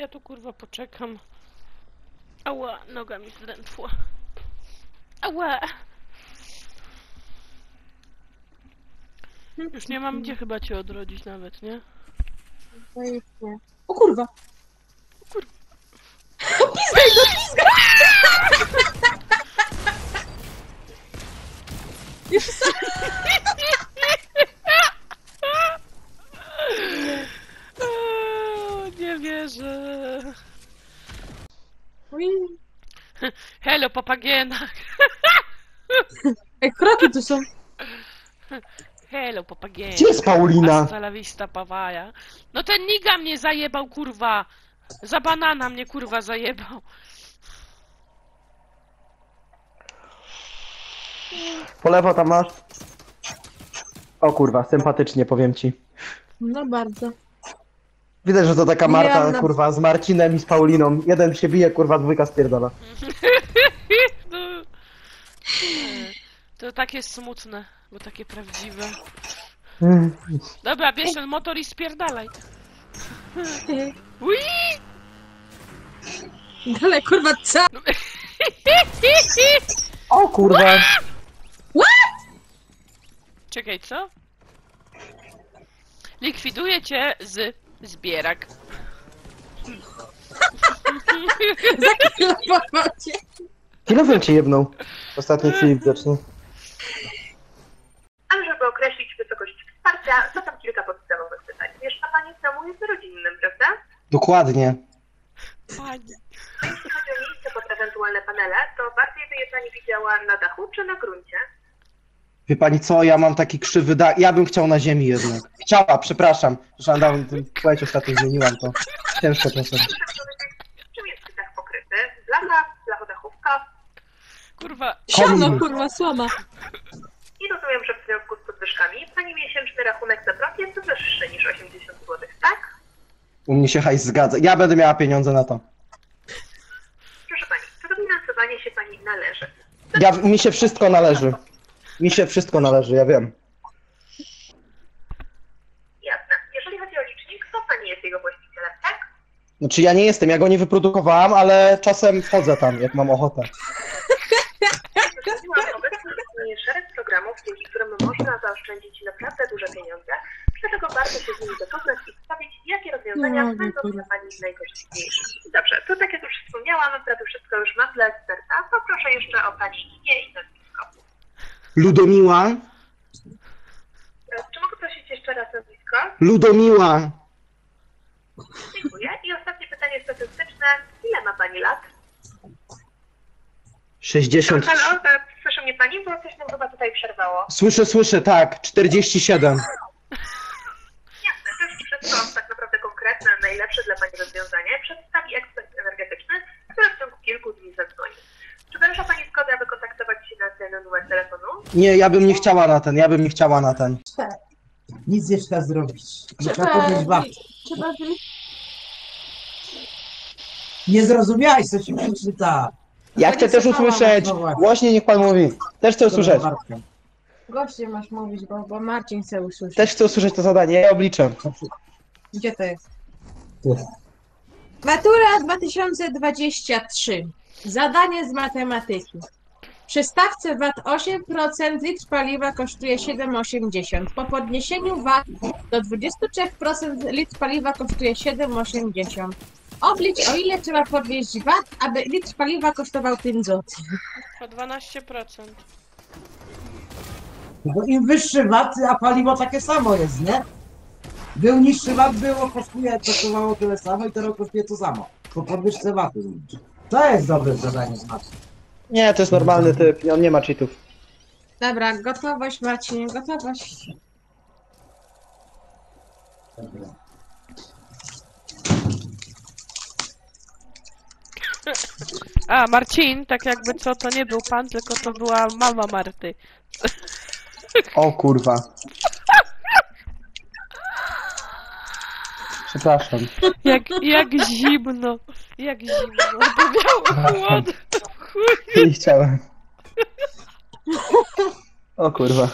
Ja tu kurwa poczekam. Ała, noga mi zdrętła. Ała! Już nie mam gdzie chyba cię odrodzić nawet, nie? Zajebiście. O kurwa. kur- Pizgaj go, pizgaj! Już sam. O, nie wierzę. Ui. Hello, papagiena. Ej, kroki tu są. Hello, papagiena. Gdzie jest Paulina? Hasta la vista, pawaja. No ten niga mnie zajebał, kurwa. Za banana mnie, kurwa, zajebał. Po lewo tam masz. O kurwa, sympatycznie powiem ci. No bardzo. Widać, że to taka Marta, no- kurwa, z Marcinem i z Pauliną. Jeden się bije, kurwa, dwójka spierdala. No. To takie smutne, bo takie prawdziwe. Dobra, bierz ten motor i spierdalaj. Ui! Ale kurwa, co? O kurwa. Czekaj, co? Likwiduję cię z zbierak. Zakilofował cię. Kilofem cię jebnął. Ostatni chwili widocznie. Ale żeby określić wysokość wsparcia, zadam kilka podstawowych pytań. Mieszka Pani w domu jest rodzinnym, prawda? Dokładnie. Pani. Jeśli chodzi o miejsce pod ewentualne panele, to bardziej by je Pani widziała na dachu czy na gruncie? Wie pani co, ja mam taki krzywy dach. Ja bym chciał na ziemi jednak. Chciała, przepraszam. Zresztą dałem ten płeć ostatnio zmieniłam to. Ciężko. Proszę powiedzieć, czym jest dach pokryty? Blacha, blachodachówka Kurwa. Siano, kurwa, słoma. i rozumiem, że w związku z podwyżkami Pani miesięczny rachunek za prąd jest wyższy niż 80 zł, tak? U mnie się hajs zgadza. Ja będę miała pieniądze na to. Proszę Pani, to dofinansowanie się Pani należy. Ja, mi się wszystko należy. Mi się wszystko należy, ja wiem. Jasne. Jeżeli chodzi o licznik, to Pani jest jego właścicielem, tak? Znaczy ja nie jestem, ja go nie wyprodukowałam, ale czasem wchodzę tam, jak mam ochotę. Zrobiłam obecnie istnieje szereg programów, dzięki którym można zaoszczędzić naprawdę duże pieniądze, dlatego warto się z nimi zapoznać i sprawdzić, jakie rozwiązania No, będą dla Pani najkorzystniejsze. Dobrze, to tak jak już wspomniałam, prawie wszystko już mam dla eksperta, poproszę jeszcze o Pani imię i nazwisko. Ludomiła? Czy mogę prosić jeszcze raz nazwisko? Ludomiła! Dziękuję. I ostatnie pytanie statystyczne. Ile ma Pani lat? 60. Halo, e, słyszy mnie Pani? Bo coś nam chyba tutaj przerwało. Słyszę, słyszę, tak. 47. Jasne, to jest wszystko tak naprawdę konkretne, najlepsze dla Pani rozwiązanie. Przedstawi ekspert energetyczny, który w ciągu kilku dni zadzwoni. Czy wyraża Pani zgodę, aby kontaktować się na ten numer telefonu? Nie, ja bym nie chciała na ten, ja bym nie chciała na ten. Nic nie trzeba zrobić. Trzeba wach. trzeba. Nie zrozumiałeś, co ci przeczyta. Ja chcę też usłyszeć. Głośniej niech pan mówi. Też chcę usłyszeć. Goście masz mówić, bo, bo Marcin chce usłyszeć. Też chcę usłyszeć to zadanie, ja obliczę. Gdzie to jest? Tu. Matura 2023. Zadanie z matematyki. Przy stawce VAT 8% litr paliwa kosztuje 7,80. Po podniesieniu VAT do 23% litr paliwa kosztuje 7,80. Oblicz o ile trzeba podnieść VAT, aby litr paliwa kosztował 5 zł. O 12%. Bo im wyższy VAT, a paliwo takie samo jest, nie? Był niższy VAT, było, kosztuje, kosztowało tyle samo i teraz kosztuje to samo. Po podwyżce VAT-u. To jest dobre zadanie z. Nie, to jest normalny typ, on nie ma cheatów. Dobra, gotowość Marcinie, gotowość. A, Marcin, tak jakby co, to nie był pan, tylko to była mama Marty. O kurwa. Przepraszam. Jak, jak zimno. Jak zimno. Bo miał chłod. Nie chciałem. O kurwa.